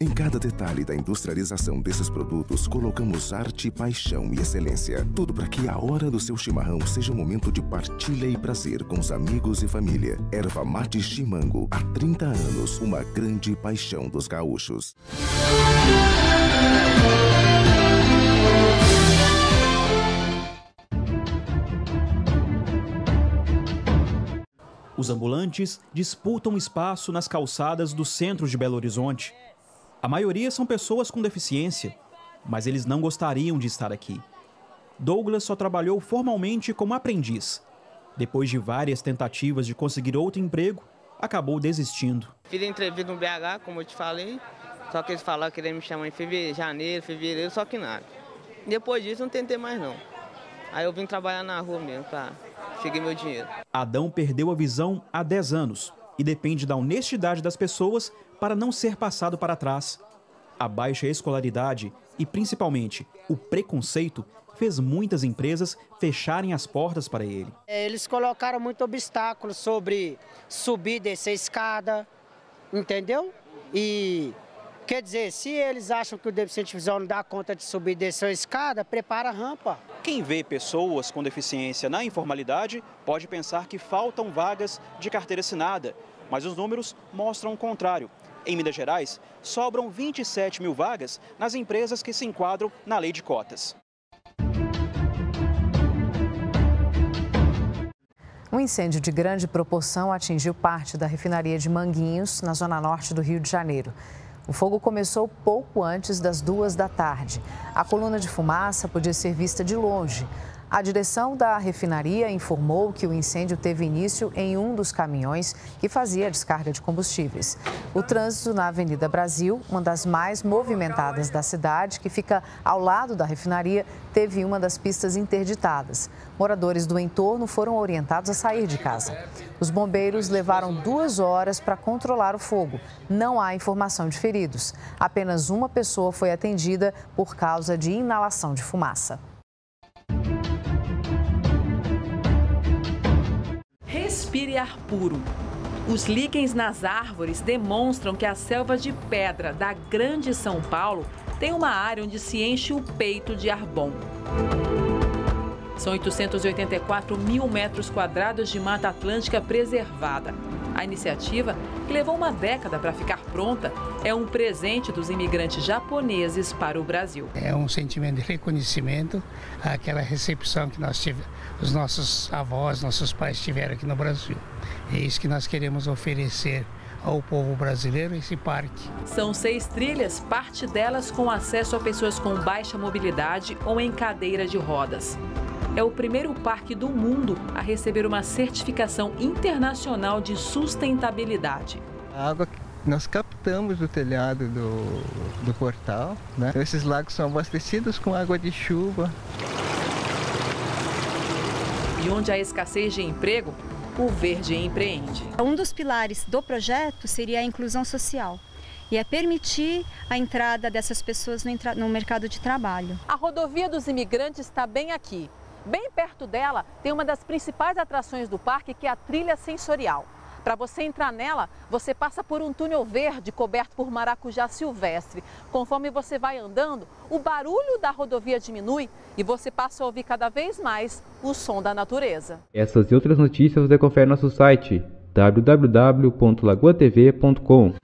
Em cada detalhe da industrialização desses produtos, colocamos arte, paixão e excelência. Tudo para que a hora do seu chimarrão seja um momento de partilha e prazer com os amigos e família. Erva mate chimango, há 30 anos, uma grande paixão dos gaúchos. Os ambulantes disputam espaço nas calçadas do centro de Belo Horizonte. A maioria são pessoas com deficiência, mas eles não gostariam de estar aqui. Douglas só trabalhou formalmente como aprendiz. Depois de várias tentativas de conseguir outro emprego, acabou desistindo. Fiz entrevista no BH, como eu te falei, só que eles falaram que queriam me chamar em fevereiro, janeiro, fevereiro, só que nada. Depois disso, não tentei mais não. Aí eu vim trabalhar na rua mesmo, para seguir meu dinheiro. Adão perdeu a visão há 10 anos e depende da honestidade das pessoas para não ser passado para trás. A baixa escolaridade e, principalmente, o preconceito fez muitas empresas fecharem as portas para ele. É, eles colocaram muito obstáculo sobre subir descer escada, entendeu? E quer dizer, se eles acham que o deficiente visual não dá conta de subir e descer a escada, prepara a rampa. Quem vê pessoas com deficiência na informalidade pode pensar que faltam vagas de carteira assinada mas os números mostram o contrário. Em Minas Gerais, sobram 27 mil vagas nas empresas que se enquadram na lei de cotas. Um incêndio de grande proporção atingiu parte da refinaria de Manguinhos, na zona norte do Rio de Janeiro. O fogo começou pouco antes das duas da tarde. A coluna de fumaça podia ser vista de longe. A direção da refinaria informou que o incêndio teve início em um dos caminhões que fazia a descarga de combustíveis. O trânsito na Avenida Brasil, uma das mais movimentadas da cidade, que fica ao lado da refinaria, teve uma das pistas interditadas. Moradores do entorno foram orientados a sair de casa. Os bombeiros levaram duas horas para controlar o fogo. Não há informação de feridos. Apenas uma pessoa foi atendida por causa de inalação de fumaça. Respire ar puro. Os líquens nas árvores demonstram que a selva de pedra da Grande São Paulo tem uma área onde se enche o peito de ar bom. São 884 mil metros quadrados de Mata Atlântica preservada. A iniciativa, que levou uma década para ficar pronta, é um presente dos imigrantes japoneses para o Brasil. É um sentimento de reconhecimento àquela recepção que nós tivemos, os nossos avós, nossos pais tiveram aqui no Brasil. É isso que nós queremos oferecer ao povo brasileiro esse parque. São seis trilhas, parte delas com acesso a pessoas com baixa mobilidade ou em cadeira de rodas é o primeiro parque do mundo a receber uma certificação internacional de sustentabilidade. A água que nós captamos do telhado do, do portal, né? esses lagos são abastecidos com água de chuva. E onde há escassez de emprego, o Verde empreende. Um dos pilares do projeto seria a inclusão social e é permitir a entrada dessas pessoas no, no, mercado de trabalho. A rodovia dos imigrantes está bem aqui, Bem perto dela tem uma das principais atrações do parque, que é a trilha sensorial. Para você entrar nela, você passa por um túnel verde coberto por maracujá silvestre. Conforme você vai andando, o barulho da rodovia diminui e você passa a ouvir cada vez mais o som da natureza. Essas e outras notícias você confere no nosso site www.lagoatv.com.